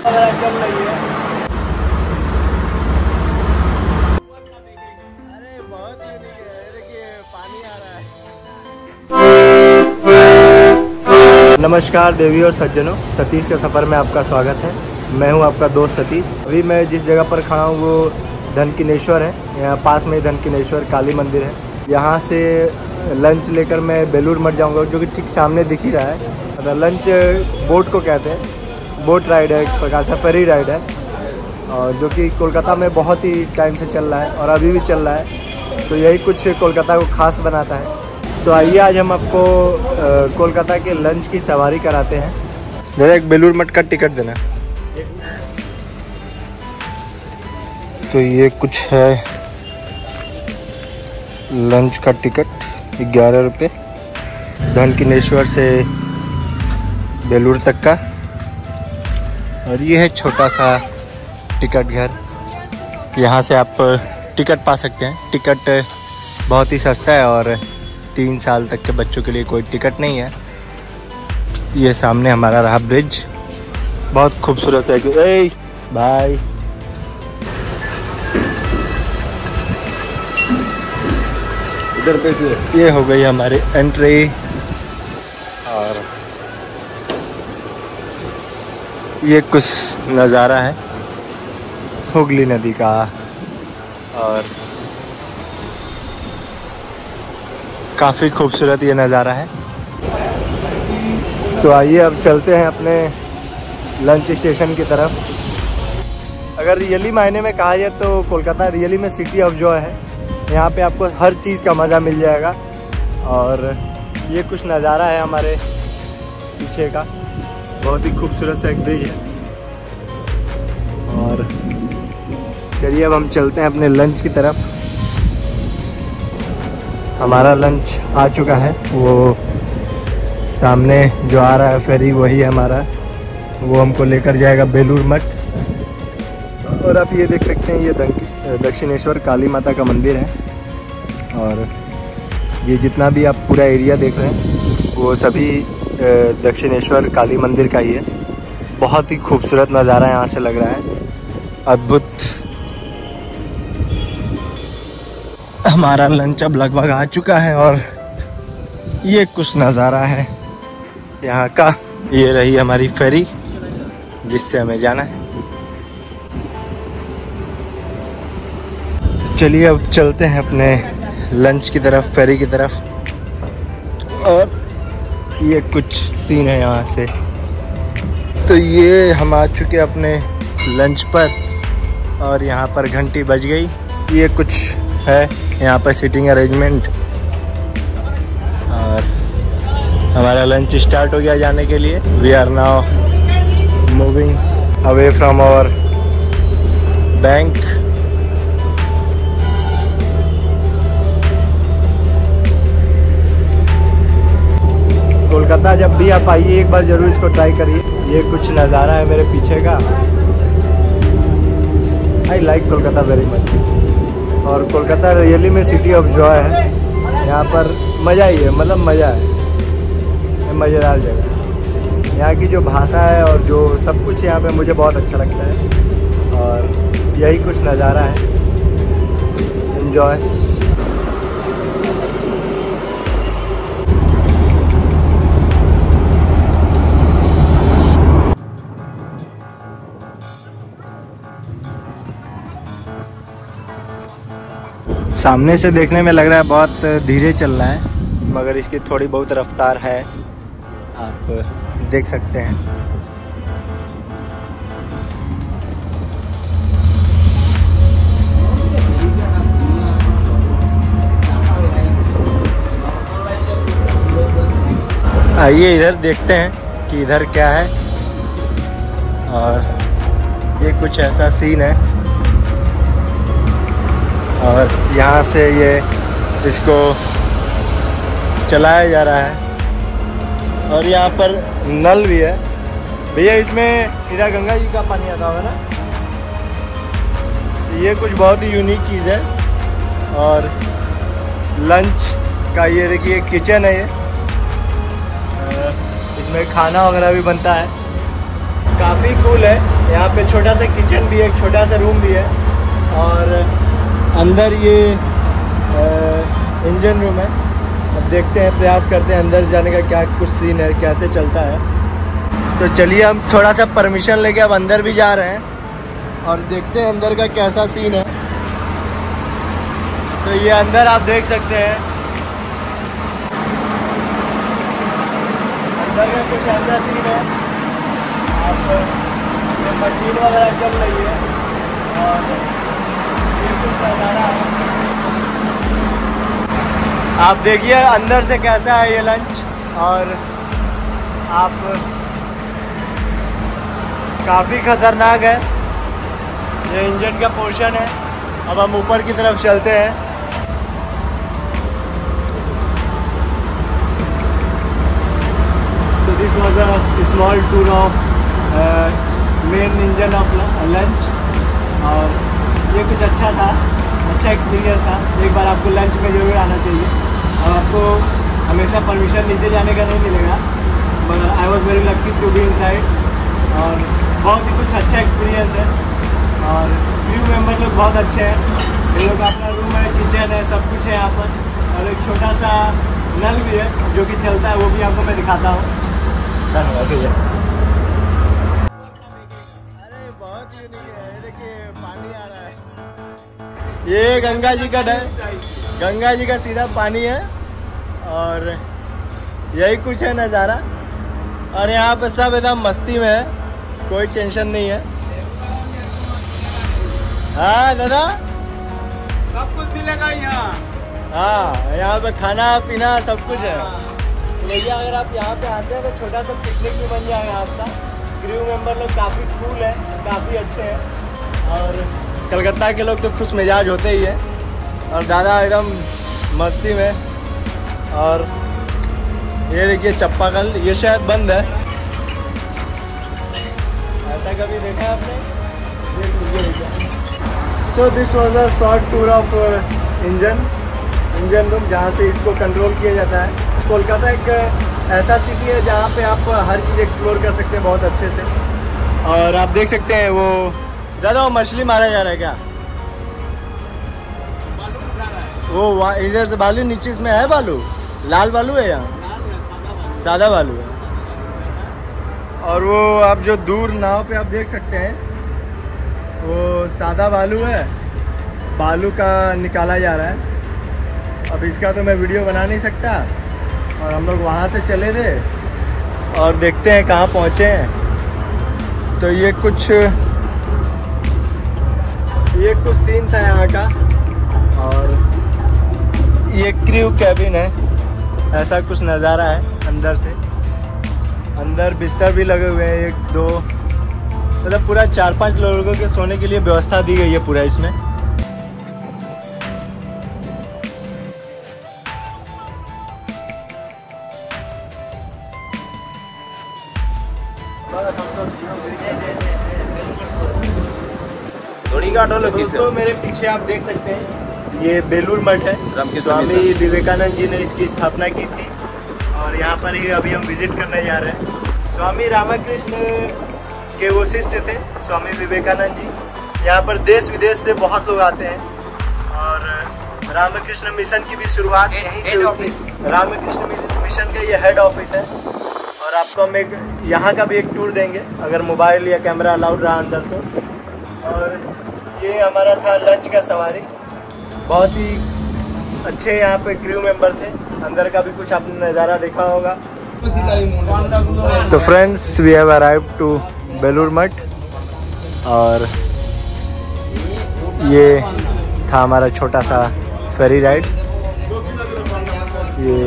नमस्कार देवी और सज्जनों, सतीश के सफ़र में आपका स्वागत है। मैं हूँ आपका दोस्त सतीश। अभी मैं जिस जगह पर खड़ा हूँ, वो धनकिनेश्वर है। यहाँ पास में ही धनकिनेश्वर, काली मंदिर है। यहाँ से लंच लेकर मैं बेलूर मठ जाऊँगा, जो कि ठीक सामने दिख ही रहा है। लंच बोट को कहते हैं बोट राइड है, एक प्रकार से फेरी राइड है, और जो कि कोलकाता में बहुत ही टाइम से चल रहा है और अभी भी चल रहा है। तो यही कुछ कोलकाता को खास बनाता है। तो आइए, आज हम आपको कोलकाता के लंच की सवारी कराते हैं। दादा एक बेलूर मठ का टिकट देना। तो ये कुछ है लंच का टिकट ग्यारह रुपये धनकिनेश्वर से बेलूर तक का। और ये है छोटा सा टिकट घर। यहाँ से आप टिकट पा सकते हैं। टिकट बहुत ही सस्ता है और तीन साल तक के बच्चों के लिए कोई टिकट नहीं है। ये सामने हमारा रहा ब्रिज। बहुत खूबसूरत है ए बाय। इधर ये हो गई हमारी एंट्री और ये कुछ नज़ारा है। हुगली नदी का। और काफ़ी खूबसूरत ये नज़ारा है। तो आइए अब चलते हैं अपने लंच स्टेशन की तरफ़। अगर रियली मायने में कहा जाए तो कोलकाता रियली में सिटी ऑफ़ जॉय है। यहाँ पे आपको हर चीज़ का मज़ा मिल जाएगा। और ये कुछ नज़ारा है हमारे पीछे का। बहुत ही खूबसूरत सा एक ब्रिज है। और चलिए अब हम चलते हैं अपने लंच की तरफ़। हमारा लंच आ चुका है। वो सामने जो आ रहा है फेरी वही है हमारा। वो हमको लेकर जाएगा बेलूर मठ। और आप ये देख सकते हैं, ये दक्षिणेश्वर काली माता का मंदिर है। और ये जितना भी आप पूरा एरिया देख रहे हैं, वो सभी दक्षिणेश्वर काली मंदिर का ही है। बहुत ही खूबसूरत नज़ारा यहाँ से लग रहा है। अद्भुत। हमारा लंच अब लगभग आ चुका है और ये कुछ नज़ारा है। यहाँ का ये रही हमारी फेरी जिससे हमें जाना है। चलिए अब चलते हैं अपने लंच की तरफ़ फेरी की तरफ़। और ये कुछ सीन है यहाँ से। तो ये हम आ चुके अपने लंच पर और यहाँ पर घंटी बज गई। ये कुछ है, यहाँ पर सीटिंग अरेंजमेंट और हमारा लंच स्टार्ट हो गया जाने के लिए। We are now moving away from our bank Kolkata जब भी आप आइए, एक बार ज़रूर इसको ट्राई करिए। ये कुछ नज़ारा है मेरे पीछे का। I like Kolkata very much और कोलकाता रियली में सिटी ऑफ़ जॉय है। यहाँ पर मज़ा ही है मतलब मज़ा है। मज़ेदार जगह यहाँ की जो भाषा है और जो सब कुछ यहाँ पे मुझे बहुत अच्छा लगता है। और यही कुछ नज़ारा है। इन्जॉय सामने से देखने में लग रहा है बहुत धीरे चल रहा है, मगर इसकी थोड़ी बहुत रफ्तार है। आप देख सकते हैं। आइए इधर देखते हैं कि इधर क्या है। और ये कुछ ऐसा सीन है। और यहाँ से ये इसको चलाया जा रहा है। और यहाँ पर नल भी है। भैया, इसमें सीधा गंगा जी का पानी आता होगा ना? ये कुछ बहुत ही यूनिक चीज़ है। और लंच का ये देखिए किचन है ये। इसमें खाना वगैरह भी बनता है। काफ़ी कूल है। यहाँ पे छोटा सा किचन भी है छोटा सा रूम भी है। और अंदर ये इंजन रूम है। अब देखते हैं, प्रयास करते हैं अंदर जाने का क्या, कुछ सीन है, कैसे चलता है। तो चलिए, हम थोड़ा सा परमिशन लेके अब अंदर भी जा रहे हैं और देखते हैं अंदर का कैसा सीन है। तो ये अंदर आप देख सकते हैं। अंदर का कुछ ऐसा सीन है। आप मशीन वगैरह चल रही है। और आप देखिए अंदर से कैसा है ये लंच और आप काफ़ी ख़तरनाक है। ये इंजन का पोर्शन है। अब हम ऊपर की तरफ़ चलते हैं। This was a small tour of uh, main engine of lunch और ये कुछ अच्छा था अच्छा एक्सपीरियंस था। एक बार आपको लंच में ज़रूर आना चाहिए। और आपको हमेशा परमिशन नीचे जाने का नहीं मिलेगा। मगर I was very lucky to be inside और बहुत ही कुछ अच्छा एक्सपीरियंस है। और क्रू मेंबर लोग बहुत अच्छे हैं। इन लोग का अपना रूम है किचन है, सब कुछ है यहाँ पर। और एक छोटा सा नल भी है, जो कि चलता है, वो भी आपको मैं दिखाता हूँ। धन्यवाद भैया ये गंगा जी का डर गंगा जी का सीधा पानी है और यही कुछ है नज़ारा। और यहाँ पे सब एकदम मस्ती में है कोई टेंशन नहीं है। हाँ दादा? सब कुछ मिलेगा यहाँ। हाँ यहाँ पे खाना पीना सब कुछ है। भैया अगर आप यहाँ पे आते हैं तो छोटा सा पिकनिक भी बन जाएगा आपका। क्रू मेंबर लोग काफ़ी कूल है काफ़ी अच्छे हैं। और कलकत्ता के लोग तो खुश मिजाज होते ही हैं। और दादा एकदम मस्ती में। और ये देखिए, चप्पा कल ये शायद बंद है। ऐसा कभी देखा है आपने? So this was a short tour of engine engine room जहाँ से इसको कंट्रोल किया जाता है। कोलकाता एक ऐसा सिटी है जहाँ पे आप हर चीज़ एक्सप्लोर कर सकते हैं बहुत अच्छे से। और आप देख सकते हैं वो दादा, वो मछली मारा जा रहा है क्या? वो वहाँ इधर से बालू नीचे इसमें है बालू? लाल बालू है यहाँ? सादा बालू है। और वो आप जो दूर नाव पे आप देख सकते हैं, वो सादा बालू है। बालू का निकाला जा रहा है। अब इसका तो मैं वीडियो बना नहीं सकता। और हम लोग वहाँ से चले थे। और देखते हैं कहाँ पहुँचे हैं। तो ये कुछ ये कुछ सीन था यहाँ का। और ये क्रू कैबिन है। ऐसा कुछ नज़ारा है अंदर से। अंदर बिस्तर भी लगे हुए हैं, एक, दो। मतलब पूरा चार पाँच लोगों के सोने के लिए व्यवस्था दी गई है पूरा इसमें। दोस्तों मेरे पीछे आप देख सकते हैं। ये बेलूर मठ है। स्वामी विवेकानंद जी ने इसकी स्थापना की थी और यहाँ पर ही अभी हम विज़िट करने जा रहे हैं। स्वामी रामाकृष्ण के वो शिष्य थे स्वामी विवेकानंद जी। यहाँ पर देश विदेश से बहुत लोग आते हैं और रामकृष्ण मिशन की भी शुरुआत यहीं से हुई थी। रामकृष्ण मिशन का ये हेड ऑफ़िस है और आपको हम एक यहाँ का भी एक टूर देंगे अगर मोबाइल या कैमरा अलाउड रहा अंदर तो। और ये हमारा था लंच का सवारी। बहुत ही अच्छे यहाँ पे क्रू मेंबर थे। अंदर का भी कुछ आपने नज़ारा देखा होगा। तो friends we have arrive to Belur Math और ये था हमारा छोटा सा फेरी राइड ये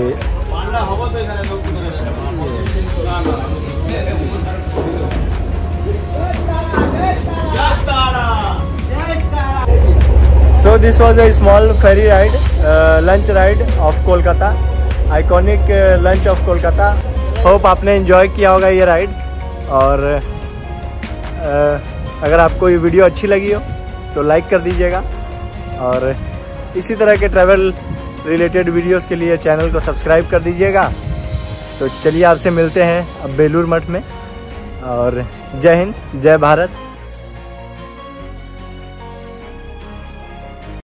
A small ferry ride, uh, lunch ride of Kolkata, iconic uh, lunch of Kolkata. Hope आपने enjoy किया होगा ये राइड और uh, अगर आपको ये वीडियो अच्छी लगी हो तो लाइक कर दीजिएगा. और इसी तरह के ट्रैवल रिलेटेड वीडियोस के लिए चैनल को सब्सक्राइब कर दीजिएगा. तो चलिए आपसे मिलते हैं अब बेलूर मठ में. और जय हिंद जय भारत.